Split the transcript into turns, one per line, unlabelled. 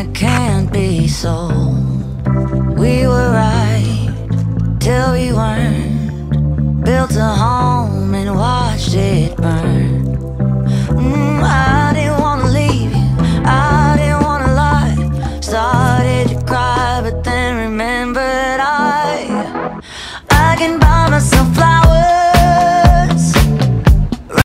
that can't be sold. We were right till we weren't. Built a home and watched it burn. Mm, I didn't wanna leave you, I didn't wanna lie. Started to cry, but then remembered I I can buy myself flowers.